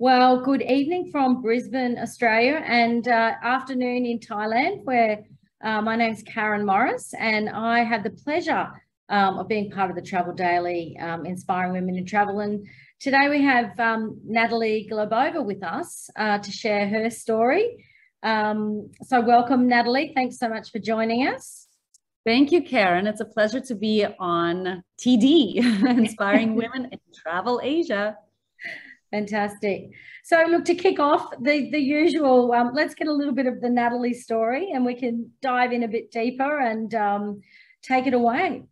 Well, good evening from Brisbane, Australia, and uh, afternoon in Thailand, where uh, my name is Karen Morris, and I have the pleasure um, of being part of the Travel Daily, um, inspiring women in travel. And today we have um, Natalie Glebova with us uh, to share her story. Um, so, welcome, Natalie. Thanks so much for joining us. Thank you, Karen. It's a pleasure to be on TD, Inspiring Women in Travel Asia. Fantastic. So, look, to kick off the, the usual, um, let's get a little bit of the Natalie story and we can dive in a bit deeper and um, take it away.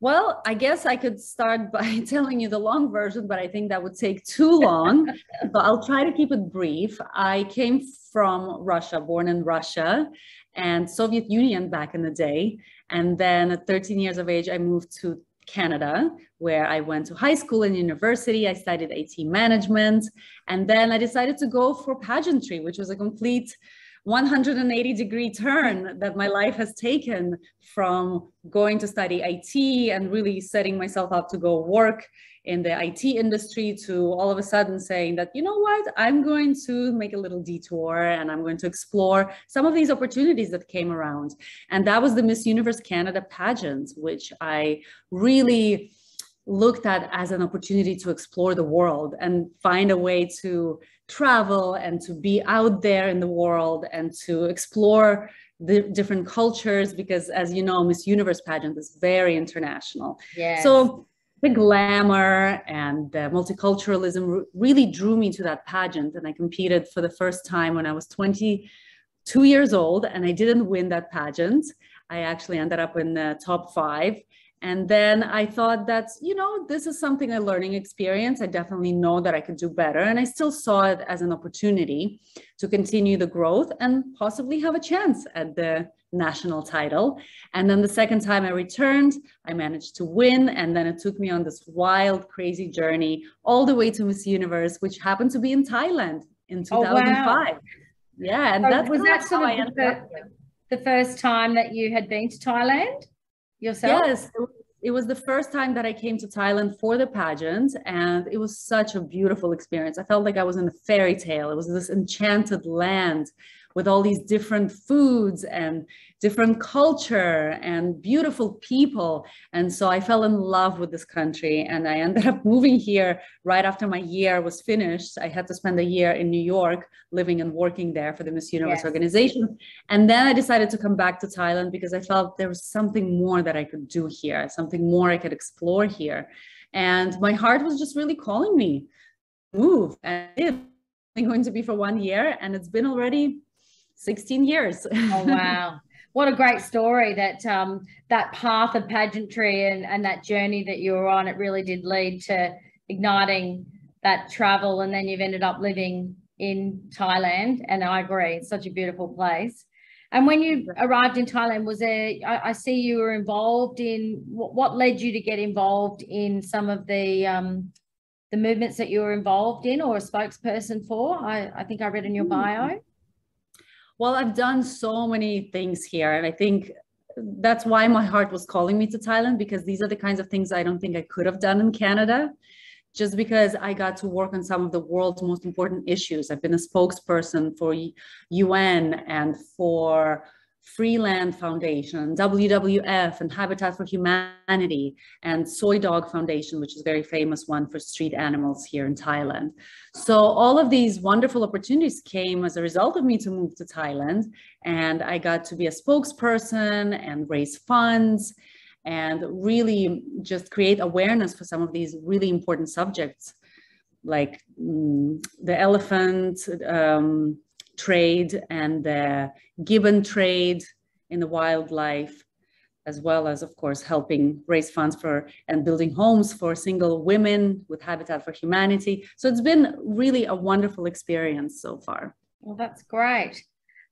Well, I guess I could start by telling you the long version, but I think that would take too long. so I'll try to keep it brief. I came from Russia, born in Russia and Soviet Union back in the day. And then at 13 years of age, I moved to Canada, where I went to high school and university. I studied IT management. And then I decided to go for pageantry, which was a complete 180 degree turn that my life has taken from going to study IT and really setting myself up to go work in the IT industry to all of a sudden saying that, you know what, I'm going to make a little detour and I'm going to explore some of these opportunities that came around. And that was the Miss Universe Canada pageant, which I really looked at as an opportunity to explore the world and find a way to travel and to be out there in the world and to explore the different cultures because as you know miss universe pageant is very international yes. so the glamour and the multiculturalism really drew me to that pageant. And I competed for the first time when I was 22 years old, and I didn't win that pageant. I actually ended up in the top five. And then I thought that, you know, this is something a learning experience. I definitely know that I could do better. And I still saw it as an opportunity to continue the growth and possibly have a chance at the national title. And then the second time I returned, I managed to win. And then it took me on this wild, crazy journey all the way to Miss Universe, which happened to be in Thailand in 2005. Oh, wow. Yeah. And so that was that sort of the, the first time that you had been to Thailand yourself? Yes. It was the first time that I came to Thailand for the pageant, and it was such a beautiful experience. I felt like I was in a fairy tale. It was this enchanted land with all these different foods and different culture and beautiful people. And so I fell in love with this country and I ended up moving here right after my year was finished. I had to spend a year in New York living and working there for the Miss Universe yes. organization. And then I decided to come back to Thailand because I felt there was something more that I could do here, something more I could explore here. And my heart was just really calling me move and it's going to be for one year and it's been already 16 years. oh, wow. What a great story that um, that path of pageantry and, and that journey that you were on, it really did lead to igniting that travel. And then you've ended up living in Thailand. And I agree, it's such a beautiful place. And when you arrived in Thailand, was there, I, I see you were involved in, what, what, led you to get involved in some of the um, the movements that you were involved in or a spokesperson for? I, I think I read in your hmm. bio. Well, I've done so many things here. And I think that's why my heart was calling me to Thailand because these are the kinds of things I don't think I could have done in Canada just because I got to work on some of the world's most important issues. I've been a spokesperson for UN and for Freeland Foundation, WWF, and Habitat for Humanity, and Soi Dog Foundation, which is a very famous one for street animals here in Thailand. So all of these wonderful opportunities came as a result of me to move to Thailand, and I got to be a spokesperson and raise funds and really just create awareness for some of these really important subjects like mm, the elephant um, trade and the gibbon trade in the wildlife, as well as, of course, helping raise funds for and building homes for single women with Habitat for Humanity. So it's been really a wonderful experience so far. Well, that's great.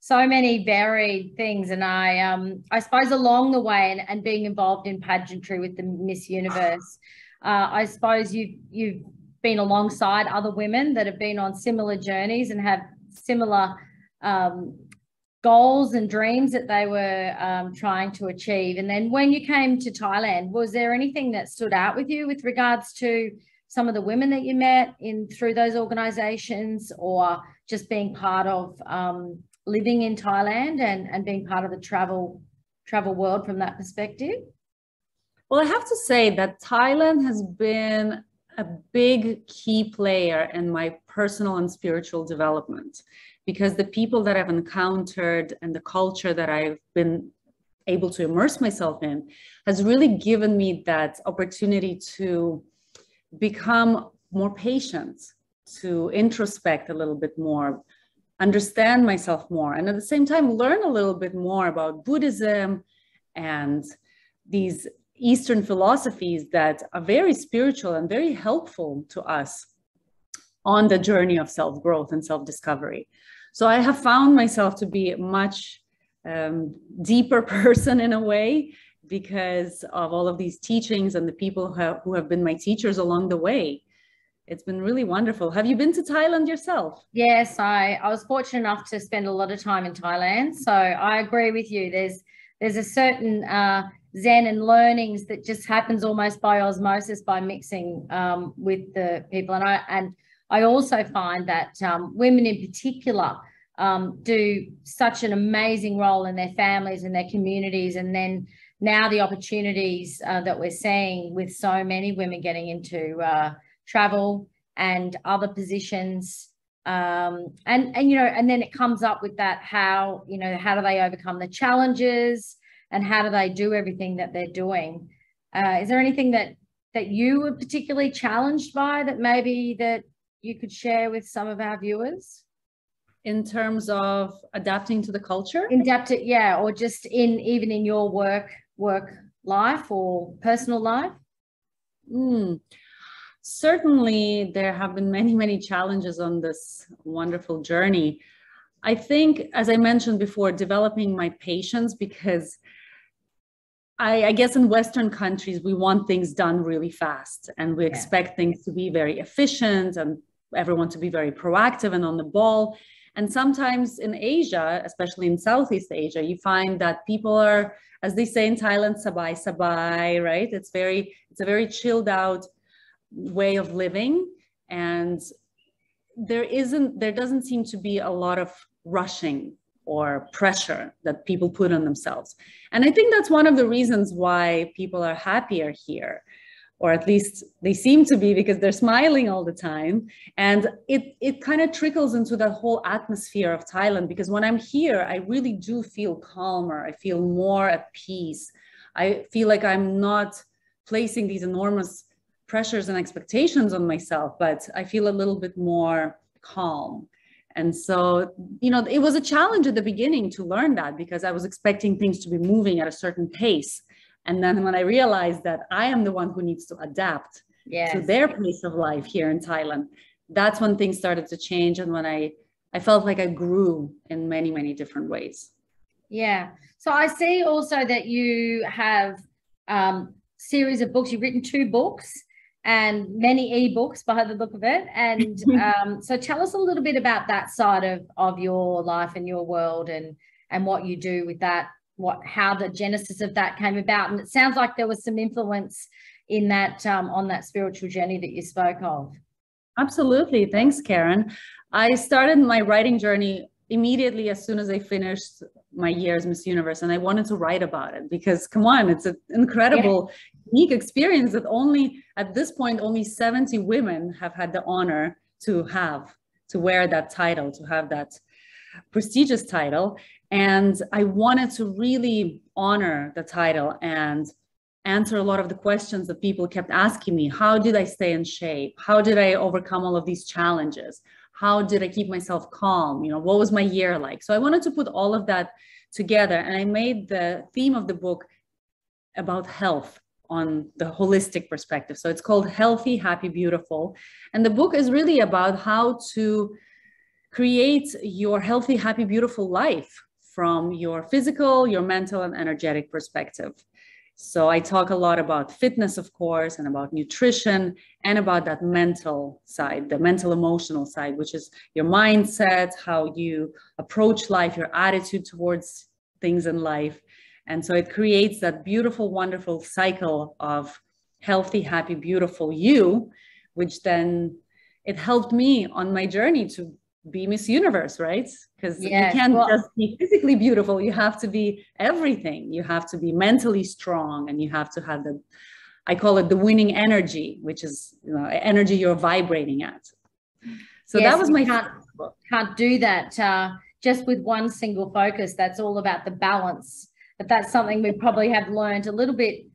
So many varied things, and I, um, I suppose along the way, and, and being involved in pageantry with the Miss Universe, uh, I suppose you've you've been alongside other women that have been on similar journeys and have similar um, goals and dreams that they were um, trying to achieve. And then when you came to Thailand, was there anything that stood out with you with regards to some of the women that you met in through those organizations or just being part of um, living in Thailand and, and being part of the travel travel world from that perspective? Well, I have to say that Thailand has been a big key player in my personal and spiritual development. Because the people that I've encountered and the culture that I've been able to immerse myself in has really given me that opportunity to become more patient, to introspect a little bit more, understand myself more, and at the same time, learn a little bit more about Buddhism and these Eastern philosophies that are very spiritual and very helpful to us on the journey of self growth and self discovery. So I have found myself to be a much um, deeper person in a way because of all of these teachings and the people who have, who have been my teachers along the way. It's been really wonderful. Have you been to Thailand yourself? Yes, I, I was fortunate enough to spend a lot of time in Thailand. So I agree with you. There's there's a certain uh, zen and learnings that just happens almost by osmosis by mixing um, with the people. And I and I also find that um, women in particular um, do such an amazing role in their families and their communities, and then now the opportunities uh, that we're seeing with so many women getting into uh, travel and other positions um, and and you know and then it comes up with that how you know how do they overcome the challenges and how do they do everything that they're doing? Uh, is there anything that that you were particularly challenged by that maybe that you could share with some of our viewers in terms of adapting to the culture adapt it yeah or just in even in your work work life or personal life mm certainly there have been many, many challenges on this wonderful journey. I think, as I mentioned before, developing my patience because I, I, guess in Western countries, we want things done really fast and we yeah. expect things to be very efficient and everyone to be very proactive and on the ball. And sometimes in Asia, especially in Southeast Asia, you find that people are, as they say in Thailand, sabai sabai, right? It's very, it's a very chilled out way of living and there isn't there doesn't seem to be a lot of rushing or pressure that people put on themselves and i think that's one of the reasons why people are happier here or at least they seem to be because they're smiling all the time and it it kind of trickles into that whole atmosphere of thailand because when i'm here i really do feel calmer i feel more at peace i feel like i'm not placing these enormous pressures and expectations on myself, but I feel a little bit more calm. And so, you know, it was a challenge at the beginning to learn that because I was expecting things to be moving at a certain pace. And then when I realized that I am the one who needs to adapt yes. to their pace of life here in Thailand, that's when things started to change and when I I felt like I grew in many, many different ways. Yeah. So I see also that you have um series of books. You've written two books and many ebooks by the look of it. And um, so tell us a little bit about that side of, of your life and your world and, and what you do with that, what, how the genesis of that came about. And it sounds like there was some influence in that, um, on that spiritual journey that you spoke of. Absolutely. Thanks, Karen. I started my writing journey immediately as soon as I finished my year as Miss Universe, and I wanted to write about it because, come on, it's an incredible, yeah. unique experience that only at this point only 70 women have had the honor to have to wear that title, to have that prestigious title, and I wanted to really honor the title and answer a lot of the questions that people kept asking me. How did I stay in shape? How did I overcome all of these challenges? how did i keep myself calm you know what was my year like so i wanted to put all of that together and i made the theme of the book about health on the holistic perspective so it's called healthy happy beautiful and the book is really about how to create your healthy happy beautiful life from your physical your mental and energetic perspective so I talk a lot about fitness, of course, and about nutrition and about that mental side, the mental emotional side, which is your mindset, how you approach life, your attitude towards things in life. And so it creates that beautiful, wonderful cycle of healthy, happy, beautiful you, which then it helped me on my journey to be Miss Universe, right? Because yes, you can't well, just be physically beautiful. You have to be everything. You have to be mentally strong and you have to have the, I call it the winning energy, which is you know, energy you're vibrating at. So yes, that was my can't, can't do that uh, just with one single focus. That's all about the balance. But that's something we probably have learned a little bit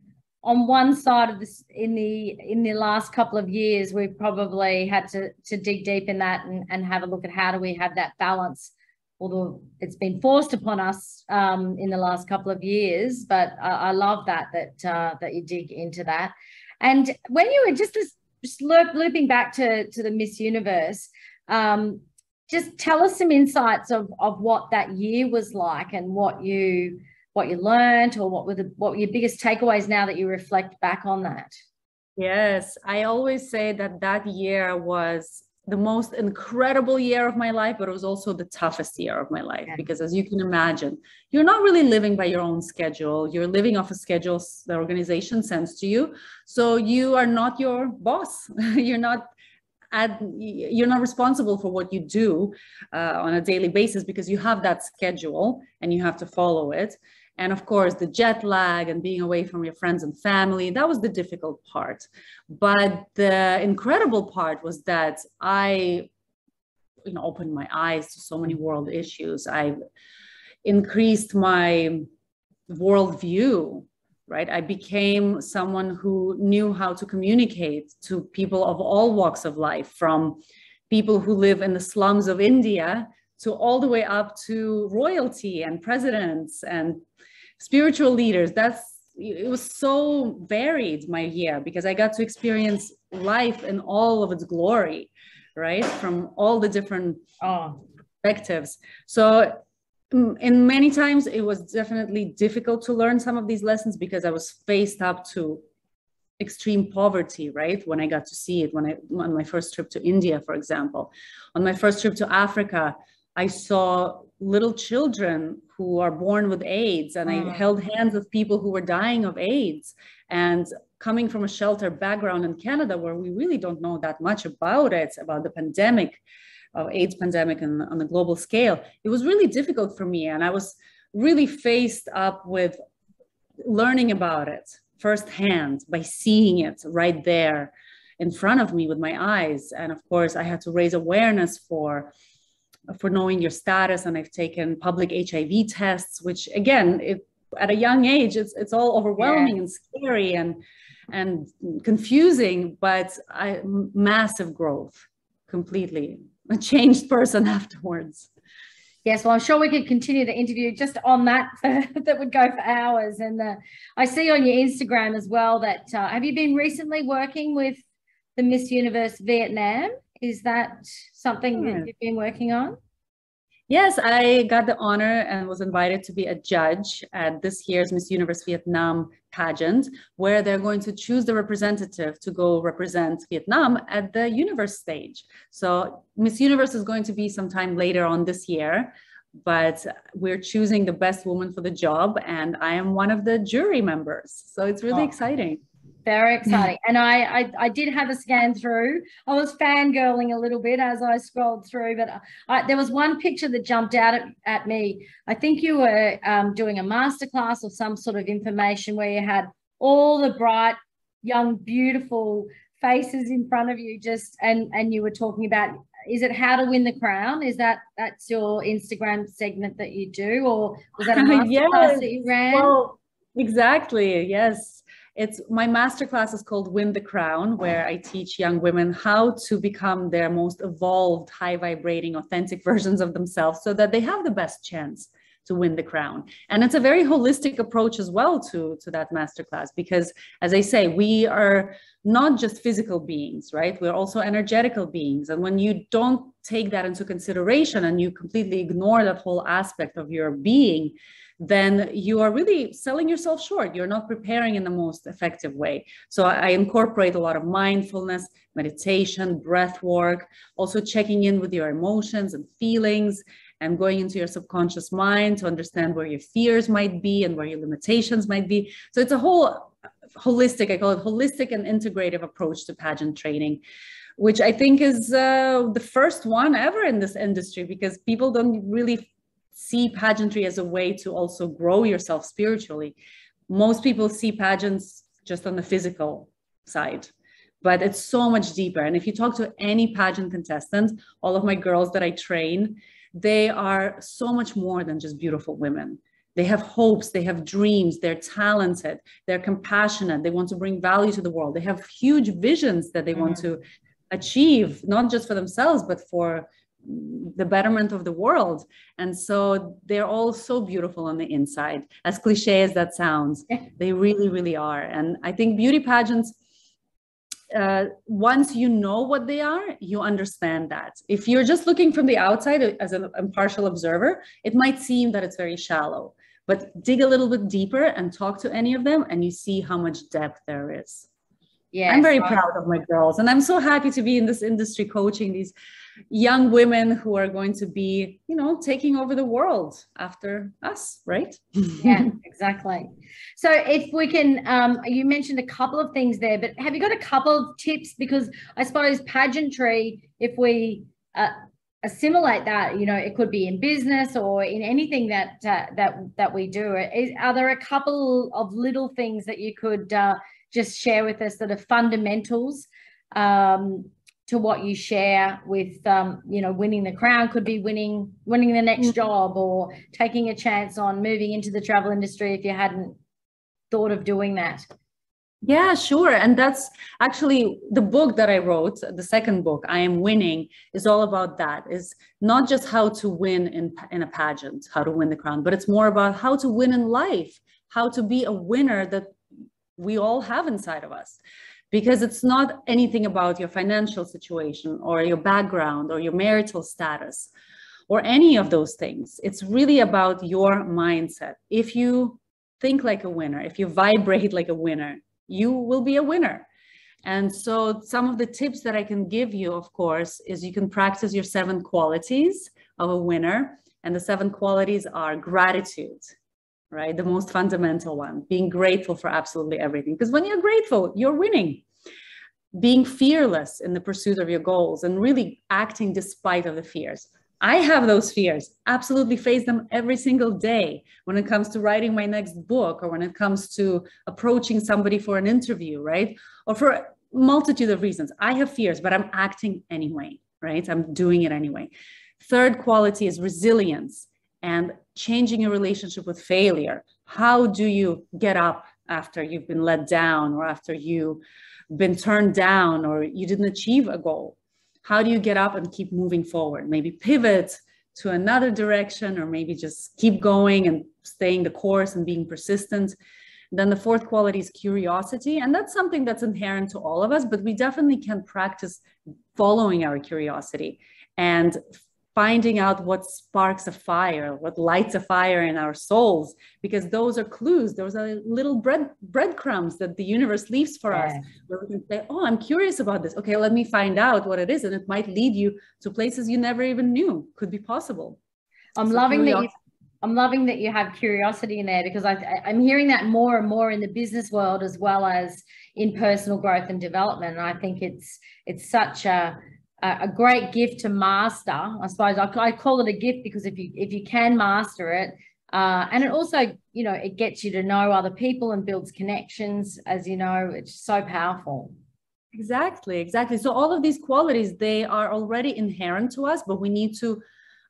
on one side of this in the in the last couple of years we've probably had to to dig deep in that and, and have a look at how do we have that balance. Although it's been forced upon us um, in the last couple of years but I, I love that that uh, that you dig into that. And when you were just this just looping back to to the miss universe um, just tell us some insights of of what that year was like and what you what you learned or what were the what were your biggest takeaways now that you reflect back on that? Yes i always say that that year was the most incredible year of my life but it was also the toughest year of my life yeah. because as you can imagine you're not really living by your own schedule. You're living off a schedule the organization sends to you. So you are not your boss. You're not at, you're not responsible for what you do uh, on a daily basis because you have that schedule and you have to follow it and of course the jet lag and being away from your friends and family that was the difficult part. But the incredible part was that i you know opened my eyes to so many world issues. I increased my worldview right? I became someone who knew how to communicate to people of all walks of life from people who live in the slums of india to all the way up to royalty and presidents and spiritual leaders. That's it was so varied my year because i got to experience life in all of its glory right? From all the different oh. perspectives. So in many times it was definitely difficult to learn some of these lessons because i was faced up to extreme poverty right? When i got to see it when i on my first trip to india for example. On my first trip to africa i saw little children who are born with AIDS, and I mm. held hands with people who were dying of AIDS. And coming from a shelter background in Canada, where we really don't know that much about it, about the pandemic, of AIDS pandemic and on a global scale, it was really difficult for me. And I was really faced up with learning about it firsthand by seeing it right there in front of me with my eyes. And of course, I had to raise awareness for for knowing your status and I've taken public HIV tests, which again, it, at a young age, it's, it's all overwhelming yeah. and scary and, and confusing, but I, massive growth completely, a changed person afterwards. Yes, well, I'm sure we could continue the interview just on that. that would go for hours. And uh, I see on your Instagram as well that uh, have you been recently working with the Miss Universe Vietnam? Is that something that hmm. you've been working on? Yes, I got the honor and was invited to be a judge at this year's Miss Universe Vietnam pageant, where they're going to choose the representative to go represent Vietnam at the universe stage. So Miss Universe is going to be sometime later on this year, but we're choosing the best woman for the job, and I am one of the jury members. So it's really oh. exciting. Very exciting. and I, I, I did have a scan through. I was fangirling a little bit as I scrolled through, but I, there was one picture that jumped out at, at me. I think you were um, doing a masterclass or some sort of information where you had all the bright, young, beautiful faces in front of you just and and you were talking about is it how to win the crown is that that's your instagram segment that you do or was that a masterclass yes. that you ran well, exactly yes it's my masterclass is called Win the Crown, where I teach young women how to become their most evolved, high vibrating, authentic versions of themselves so that they have the best chance to win the crown. And it's a very holistic approach as well to, to that masterclass, because as I say, we are not just physical beings, right? We're also energetical beings. And when you don't take that into consideration and you completely ignore that whole aspect of your being, then you are really selling yourself short. You're not preparing in the most effective way. So I incorporate a lot of mindfulness, meditation, breath work, also checking in with your emotions and feelings and going into your subconscious mind to understand where your fears might be and where your limitations might be. So it's a whole holistic, I call it holistic and integrative approach to pageant training, which I think is uh, the first one ever in this industry because people don't really see pageantry as a way to also grow yourself spiritually. Most people see pageants just on the physical side, but it's so much deeper. And if you talk to any pageant contestant, all of my girls that I train, they are so much more than just beautiful women. They have hopes, they have dreams, they're talented, they're compassionate, they want to bring value to the world. They have huge visions that they mm-hmm. want to achieve, not just for themselves, but for the betterment of the world. And so they're all so beautiful on the inside, as cliche as that sounds. they really, really are. And I think beauty pageants, uh, once you know what they are, you understand that. If you're just looking from the outside as an impartial observer, it might seem that it's very shallow. But dig a little bit deeper and talk to any of them, and you see how much depth there is. Yeah, I'm very proud of my girls, and I'm so happy to be in this industry coaching these young women who are going to be, you know, taking over the world after us, right? yeah, exactly. So if we can, um, you mentioned a couple of things there, but have you got a couple of tips? Because I suppose pageantry, if we uh, assimilate that, you know, it could be in business or in anything that uh, that that we do. Is, are there a couple of little things that you could uh, just share with us that are fundamentals? Um, to what you share with um, you know winning the crown could be winning winning the next mm-hmm. job or taking a chance on moving into the travel industry if you hadn't thought of doing that. Yeah sure. And that's actually the book that i wrote the second book i am winning is all about that. Is not just how to win in, in a pageant how to win the crown but it's more about how to win in life how to be a winner that we all have inside of us because it's not anything about your financial situation or your background or your marital status or any of those things. It's really about your mindset. If you think like a winner, if you vibrate like a winner, you will be a winner. And so, some of the tips that I can give you, of course, is you can practice your seven qualities of a winner. And the seven qualities are gratitude, right? The most fundamental one, being grateful for absolutely everything. Because when you're grateful, you're winning. Being fearless in the pursuit of your goals and really acting despite of the fears. I have those fears, absolutely face them every single day when it comes to writing my next book or when it comes to approaching somebody for an interview, right? Or for a multitude of reasons. I have fears, but I'm acting anyway, right? I'm doing it anyway. Third quality is resilience and changing your relationship with failure. How do you get up after you've been let down or after you've been turned down or you didn't achieve a goal? How do you get up and keep moving forward? Maybe pivot to another direction or maybe just keep going and staying the course and being persistent. Then the fourth quality is curiosity. And that's something that's inherent to all of us, but we definitely can practice following our curiosity and finding out what sparks a fire, what lights a fire in our souls, because those are clues. Those are little bread breadcrumbs that the universe leaves for yeah. us, where we can say, "Oh, I'm curious about this. Okay, let me find out what it is," and it might lead you to places you never even knew could be possible. I'm so loving that. You, I'm loving that you have curiosity in there because I, I'm hearing that more and more in the business world as well as in personal growth and development. And I think it's it's such a a great gift to master. I suppose I, I, call it a gift because if you if you can master it, uh, and it also you know it gets you to know other people and builds connections. As you know, it's so powerful. Exactly, exactly. So all of these qualities they are already inherent to us, but we need to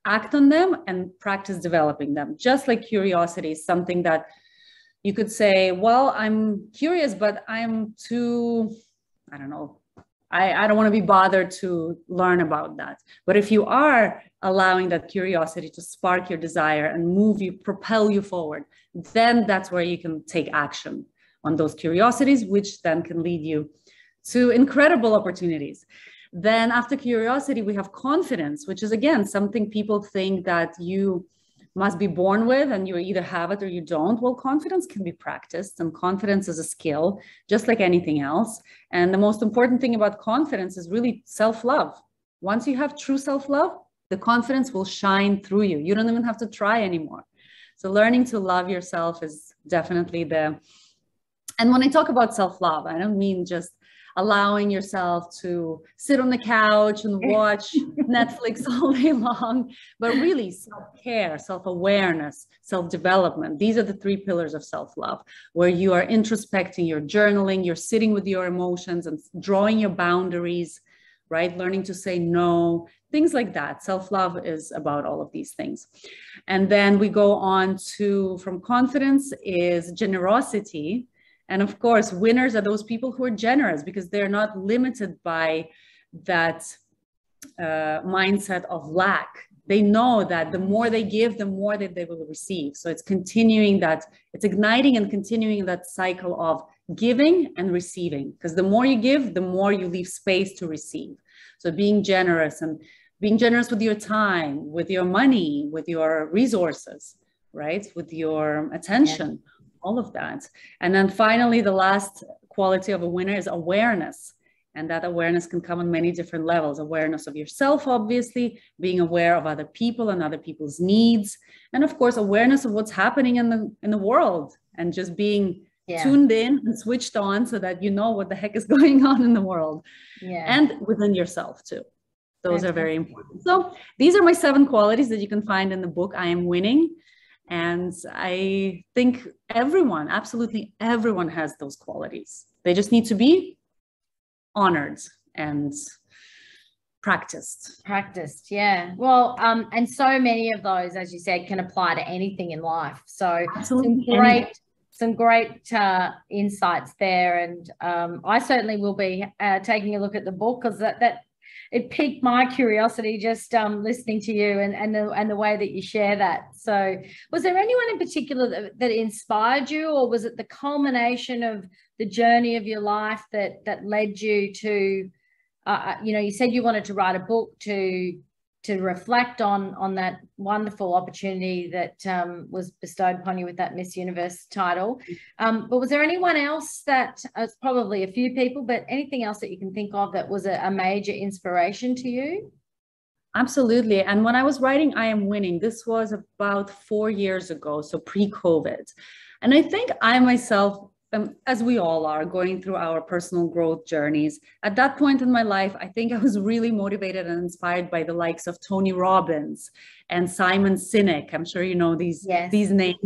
act on them and practice developing them. Just like curiosity is something that you could say, well, I'm curious, but I'm too, I don't know, I, I don't want to be bothered to learn about that. But if you are allowing that curiosity to spark your desire and move you, propel you forward, then that's where you can take action on those curiosities, which then can lead you to incredible opportunities. Then after curiosity, we have confidence, which is again something people think that you must be born with and you either have it or you don't well confidence can be practiced and confidence is a skill just like anything else. And the most important thing about confidence is really self-love. Once you have true self-love the confidence will shine through you. You don't even have to try anymore. So learning to love yourself is definitely the and when I talk about self love, I don't mean just allowing yourself to sit on the couch and watch Netflix all day long, but really self care, self awareness, self development. These are the three pillars of self love, where you are introspecting, you're journaling, you're sitting with your emotions and drawing your boundaries, right? Learning to say no, things like that. Self love is about all of these things. And then we go on to from confidence is generosity and of course, winners are those people who are generous because they're not limited by that uh, mindset of lack. They know that the more they give, the more that they will receive. So it's continuing that, it's igniting and continuing that cycle of giving and receiving. Because the more you give, the more you leave space to receive. So being generous and being generous with your time, with your money, with your resources, right? With your attention. Yeah all of that. And then finally, the last quality of a winner is awareness. And that awareness can come on many different levels awareness of yourself, obviously, being aware of other people and other people's needs. And of course, awareness of what's happening in the, in the world and just being yeah. tuned in and switched on so that you know what the heck is going on in the world yeah. and within yourself too. Those are very important. So these are my seven qualities that you can find in the book, I Am Winning. And I think everyone, absolutely everyone has those qualities. They just need to be honored and practiced. Practiced, yeah. Well, um, and so many of those, as you said, can apply to anything in life. So absolutely. some great, some great uh, insights there. And um, I certainly will be uh, taking a look at the book because that, that it piqued my curiosity just um, listening to you and and the, and the way that you share that. So, was there anyone in particular that, that inspired you, or was it the culmination of the journey of your life that that led you to, uh, uh you know, you said you wanted to write a book to to reflect on on that wonderful opportunity that um, was bestowed upon you with that Miss Universe title. Um, but was there anyone else that uh, it's probably a few people, but anything else that you can think of that was a, a major inspiration to you? Absolutely. And when I was writing I Am Winning, this was about four years ago, so pre COVID. And I think I myself um, as we all are going through our personal growth journeys. At that point in my life, I think I was really motivated and inspired by the likes of Tony Robbins and Simon Sinek. I'm sure you know these, yes. these names.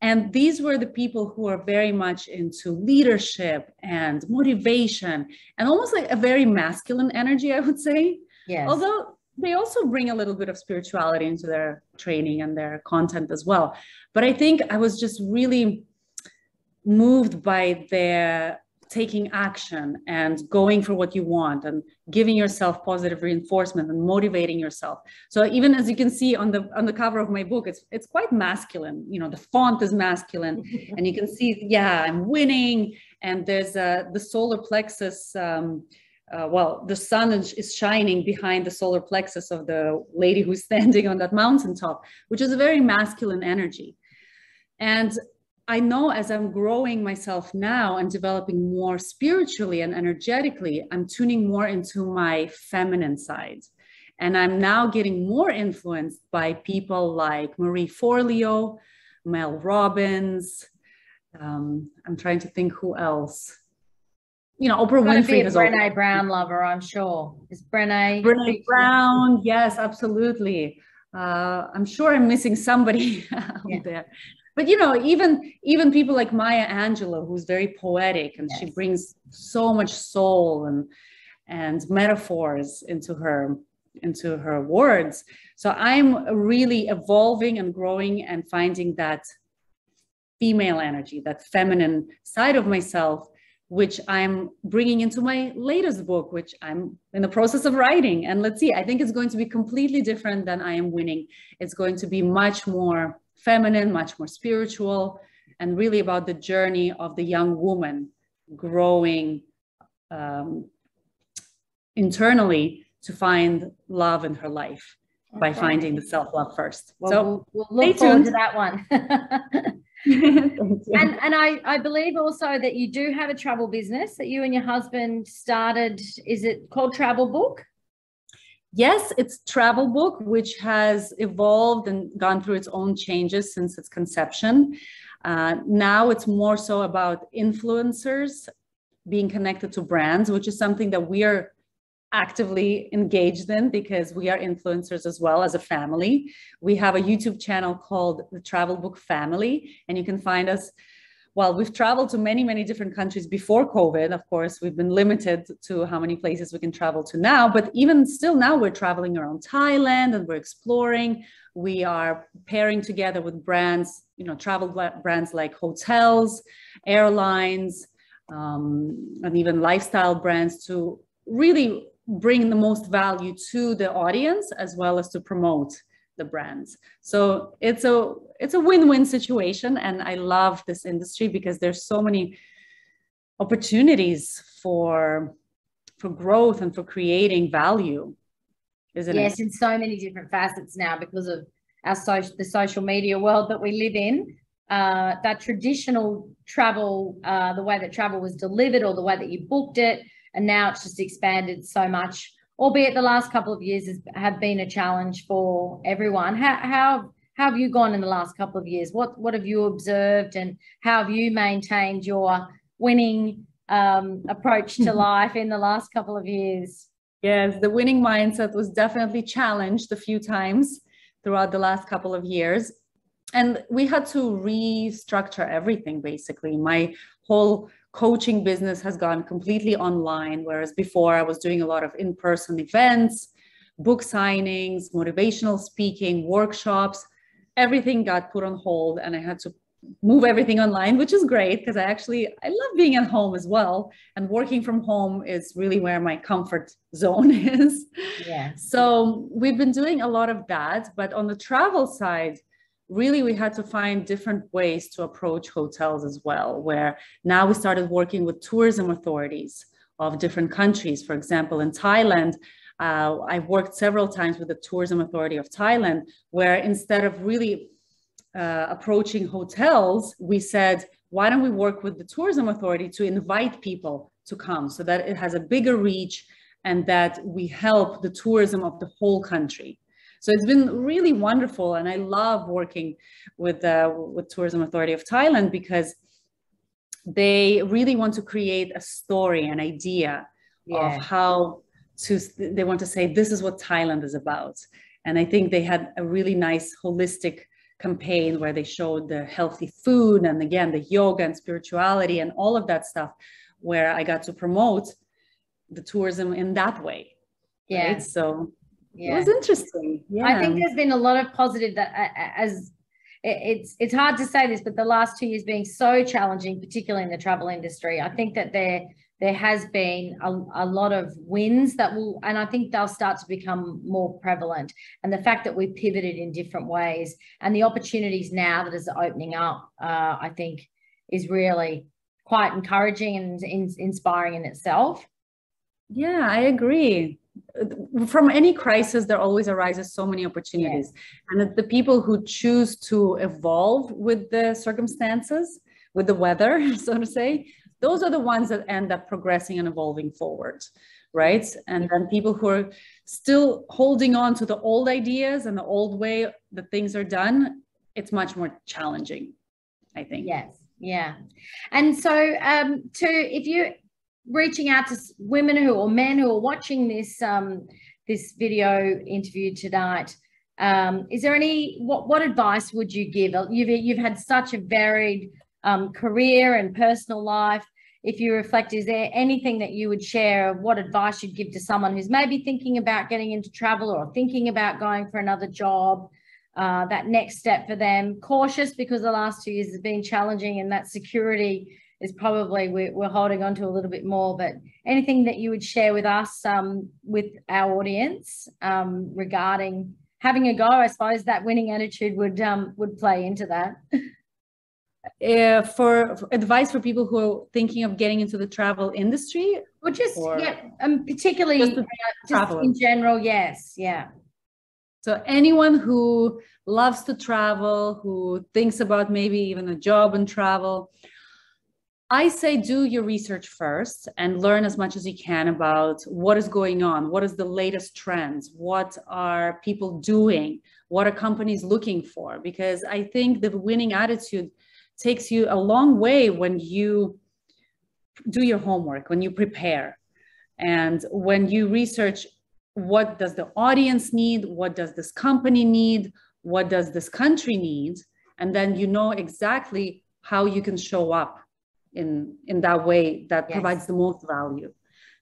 And these were the people who are very much into leadership and motivation and almost like a very masculine energy, I would say. Yes. Although they also bring a little bit of spirituality into their training and their content as well. But I think I was just really moved by their taking action and going for what you want and giving yourself positive reinforcement and motivating yourself so even as you can see on the on the cover of my book it's it's quite masculine you know the font is masculine and you can see yeah i'm winning and there's uh, the solar plexus um, uh, well, the sun is shining behind the solar plexus of the lady who's standing on that mountaintop, which is a very masculine energy. And I know as I'm growing myself now and developing more spiritually and energetically, I'm tuning more into my feminine side. And I'm now getting more influenced by people like Marie Forleo, Mel Robbins. Um, I'm trying to think who else. You know, Oprah Winfrey is a Brene Brown lover, I'm sure. Is Brene? Brene Brown, yes, absolutely. Uh, I'm sure I'm missing somebody out yeah. there but you know even even people like maya angelou who's very poetic and yes. she brings so much soul and and metaphors into her into her words. So i'm really evolving and growing and finding that female energy that feminine side of myself which i'm bringing into my latest book which i'm in the process of writing. And let's see i think it's going to be completely different than i am winning. It's going to be much more feminine, much more spiritual, and really about the journey of the young woman growing um, internally to find love in her life okay. by finding the self love first. Well, so we'll, we'll look forward tuned. to that one. and and I, I believe also that you do have a travel business that you and your husband started. Is it called Travel Book? Yes, it's travel book, which has evolved and gone through its own changes since its conception. Uh, now it's more so about influencers being connected to brands, which is something that we are actively engaged in because we are influencers as well as a family. We have a YouTube channel called the Travel Book Family, and you can find us. Well, we've traveled to many, many different countries before COVID. Of course, we've been limited to how many places we can travel to now, but even still now we're traveling around Thailand and we're exploring. We are pairing together with brands, you know, travel brands like hotels, airlines, um, and even lifestyle brands to really bring the most value to the audience as well as to promote the brands. So it's a it's a win-win situation and i love this industry because there's so many opportunities for for growth and for creating value isn't yes, it? Yes in so many different facets now because of our social the social media world that we live in. Uh, that traditional travel uh, the way that travel was delivered or the way that you booked it and now it's just expanded so much albeit the last couple of years has, have been a challenge for everyone. How, how how have you gone in the last couple of years? What what have you observed and how have you maintained your winning um, approach to life in the last couple of years? Yes the winning mindset was definitely challenged a few times throughout the last couple of years. And we had to restructure everything basically. My whole coaching business has gone completely online, whereas before I was doing a lot of in person events, book signings, motivational speaking, workshops. Everything got put on hold, and I had to move everything online which is great because i actually i love being at home as well. And working from home is really where my comfort zone is. Yeah so we've been doing a lot of that but on the travel side really we had to find different ways to approach hotels as well where now we started working with tourism authorities of different countries. For example in thailand uh, i've worked several times with the tourism authority of thailand where instead of really uh, approaching hotels we said why don't we work with the tourism authority to invite people to come so that it has a bigger reach and that we help the tourism of the whole country so it's been really wonderful, and I love working with the with Tourism Authority of Thailand because they really want to create a story, an idea yeah. of how to. They want to say this is what Thailand is about, and I think they had a really nice holistic campaign where they showed the healthy food and again the yoga and spirituality and all of that stuff where i got to promote the tourism in that way yeah right? so yeah. it was interesting. Yeah. I think there's been a lot of positive that as it's it's hard to say this, but the last two years being so challenging, particularly in the travel industry, I think that there there has been a, a lot of wins that will, and I think they'll start to become more prevalent. And the fact that we've pivoted in different ways and the opportunities now that is opening up, uh, I think, is really quite encouraging and in, inspiring in itself. Yeah, I agree from any crisis there always arises so many opportunities. Yes. and the people who choose to evolve with the circumstances with the weather so to say those are the ones that end up progressing and evolving forward right? And then people who are still holding on to the old ideas and the old way that things are done it's much more challenging i think. Yes. Yeah. And so um to if you reaching out to women who or men who are watching this um, this video interview tonight. Um, is there any what what advice would you give? You've you've had such a varied um, career and personal life. If you reflect, is there anything that you would share? What advice you'd give to someone who's maybe thinking about getting into travel or thinking about going for another job? Uh, that next step for them. Cautious because the last two years has been challenging, and that security is probably we're, we're holding on to a little bit more. But anything that you would share with us, um, with our audience, um, regarding having a go, I suppose that winning attitude would um, would play into that. Uh, for, for, advice for people who are thinking of getting into the travel industry or just or yeah um, particularly just, uh, just in general yes yeah so anyone who loves to travel who thinks about maybe even a job in travel I say do your research first and learn as much as you can about what is going on, what is the latest trends, what are people doing, what are companies looking for? Because I think the winning attitude takes you a long way when you do your homework, when you prepare, and when you research what does the audience need, what does this company need, what does this country need, and then you know exactly how you can show up in in that way that yes. provides the most value.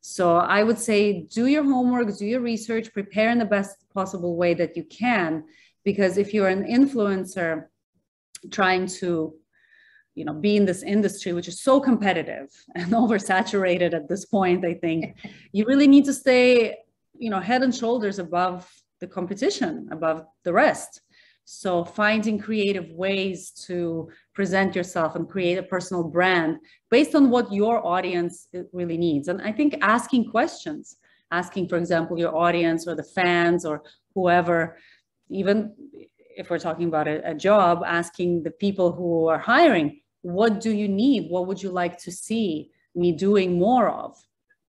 So I would say do your homework, do your research, prepare in the best possible way that you can, because if you're an influencer trying to you know be in this industry which is so competitive and oversaturated at this point i think you really need to stay you know head and shoulders above the competition above the rest so finding creative ways to present yourself and create a personal brand based on what your audience uh, really needs and i think asking questions asking for example your audience or the fans or whoever even if we're talking about a, a, job, asking the people who are hiring, what do you need? What would you like to see me doing more of?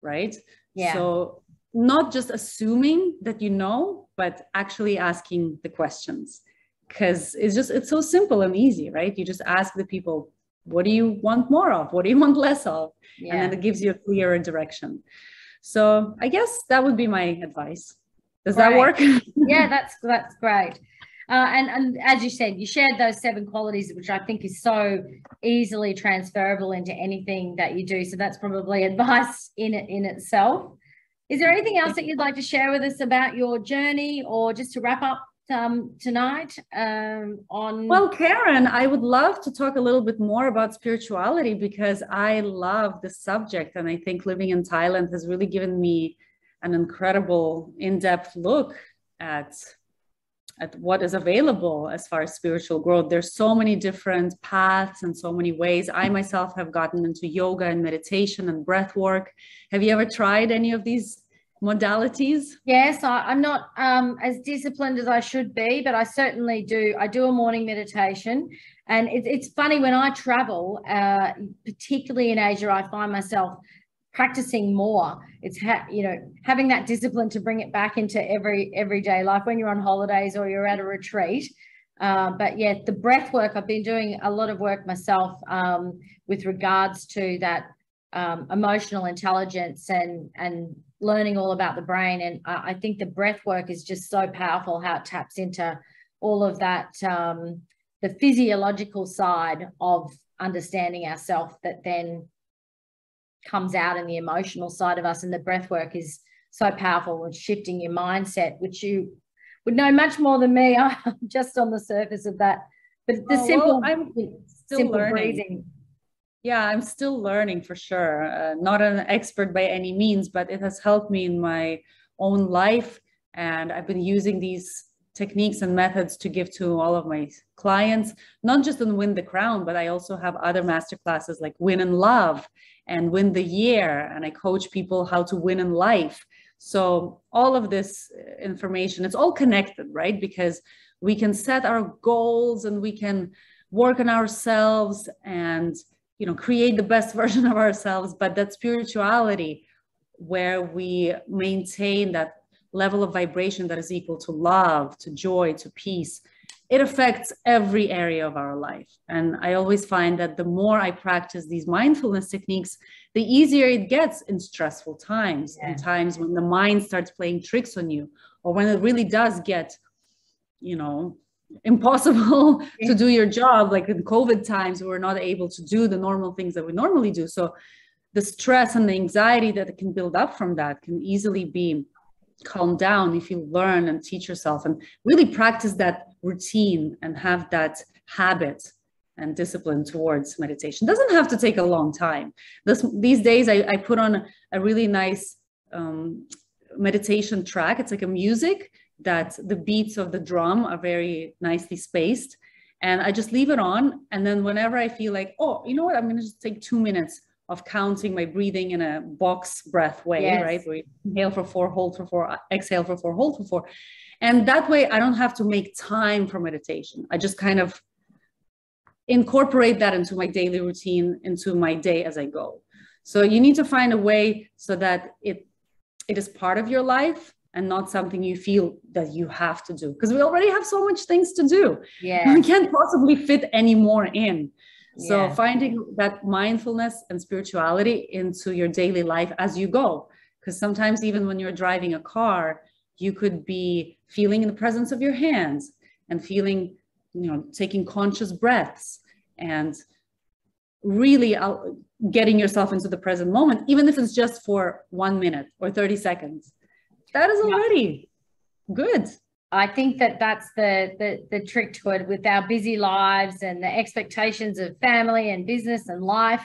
Right. Yeah. So not just assuming that you know, but actually asking the questions because it's just it's so simple and easy, right? You just ask the people, what do you want more of? What do you want less of? Yeah. And then it gives you a clearer direction. So I guess that would be my advice. Does that work? yeah, that's that's great. Uh, and, and as you said, you shared those seven qualities, which I think is so easily transferable into anything that you do. So that's probably advice in it in itself. Is there anything else that you'd like to share with us about your journey, or just to wrap up um, tonight um, on? Well, Karen, I would love to talk a little bit more about spirituality because I love the subject, and I think living in Thailand has really given me an incredible in-depth look at at what is available as far as spiritual growth there's so many different paths and so many ways i myself have gotten into yoga and meditation and breath work have you ever tried any of these modalities? Yes I, am not um, as disciplined as i should be but i certainly do i do a morning meditation. And it, it's funny when i travel uh, particularly in asia i find myself practicing more. It's ha- you know having that discipline to bring it back into every everyday life when you're on holidays or you're at a retreat. Uh, but yeah the breath work i've been doing a lot of work myself um, with regards to that um, emotional intelligence and and learning all about the brain and I, I, think the breath work is just so powerful how it taps into all of that um, the physiological side of understanding ourselves that then comes out in the emotional side of us and the breath work is so powerful with shifting your mindset which you would know much more than me i'm just on the surface of that but the oh, simple well, i'm still simple learning breathing. Yeah i'm still learning for sure uh, not an expert by any means but it has helped me in my own life and i've been using these techniques and methods to give to all of my clients, not just on Win the Crown, but I also have other master classes like Win in Love and Win the Year. And I coach people how to win in life. So all of this information, it's all connected, right? Because we can set our goals and we can work on ourselves and you know create the best version of ourselves but that spirituality where we maintain that level of vibration that is equal to love, to joy, to peace, it affects every area of our life. And I always find that the more I practice these mindfulness techniques, the easier it gets in stressful times, yeah. in times when the mind starts playing tricks on you, or when it really does get, you know, impossible to do your job. Like in COVID times, we we're not able to do the normal things that we normally do. So the stress and the anxiety that can build up from that can easily be calmed down if you learn and teach yourself and really practice that routine and have that habit and discipline towards meditation doesn't have to take a long time this, these days I, I put on a really nice um, meditation track it's like a music that the beats of the drum are very nicely spaced and i just leave it on and then whenever i feel like oh you know what i'm going to just take two minutes of counting my breathing in a box breath way, yes. right? We inhale for four, hold for four, exhale for four, hold for four. And that way I don't have to make time for meditation. I just kind of incorporate that into my daily routine, into my day as I go. So you need to find a way so that it it is part of your life and not something you feel that you have to do because we already have so much things to do. Yeah. We can't possibly fit any more in. So yeah. finding that mindfulness and spirituality into your daily life as you go. Because sometimes even when you're driving a car, you could be feeling in the presence of your hands and feeling, you know, taking conscious breaths and really uh, getting yourself into the present moment, even if it's just for one minute or 30 seconds. That is already yeah. good. I think that that's the, the the trick to it with our busy lives and the expectations of family and business and life.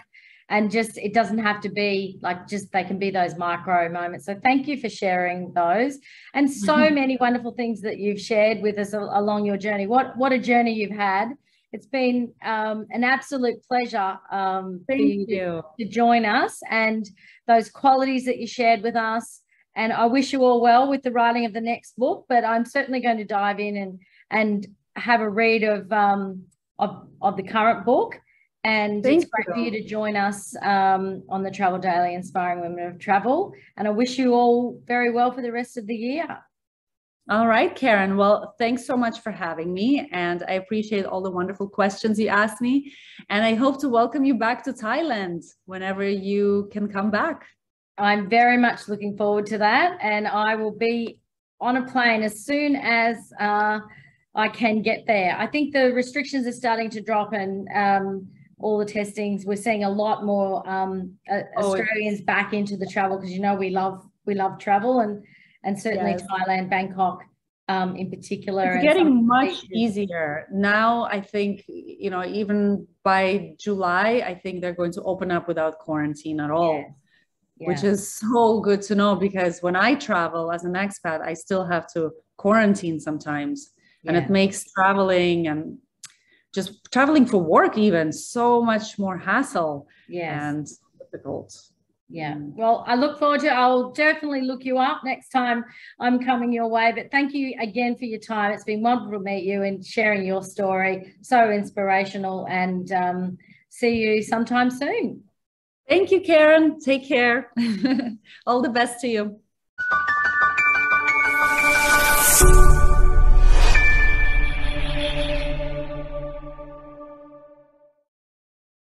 And just it doesn't have to be like just they can be those micro moments. So thank you for sharing those. And so mm-hmm. many wonderful things that you've shared with us along your journey. What what a journey you've had. It's been um, an absolute pleasure um, thank you, you. to join us and those qualities that you shared with us and I wish you all well with the writing of the next book. But I'm certainly going to dive in and and have a read of um, of, of the current book. And Thank it's great you. for you to join us um, on the Travel Daily Inspiring Women of Travel. And I wish you all very well for the rest of the year. All right, Karen. Well, thanks so much for having me. And I appreciate all the wonderful questions you asked me. And I hope to welcome you back to Thailand whenever you can come back. I'm very much looking forward to that. And I will be on a plane as soon as uh, I can get there. I think the restrictions are starting to drop and um, all the testings. We're seeing a lot more um, uh, Australians back into the travel because you know we love we love travel and and certainly yes. Thailand, Bangkok um, in particular. It's getting much easier now. I think you know even by July, I think they're going to open up without quarantine at all. Yes yeah. which is so good to know because when I travel as an expat, I still have to quarantine sometimes. Yeah. And it makes traveling and just traveling for work even so much more hassle yes. and difficult. Yeah. Well, I look forward to I'll definitely look you up next time I'm coming your way. But thank you again for your time. It's been wonderful to meet you and sharing your story. So inspirational and um, see you sometime soon. Thank you, Karen. Take care. All the best to you.